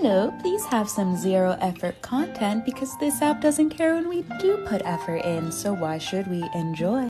No, please have some zero effort content because this app doesn't care when we do put effort in, so why should we enjoy?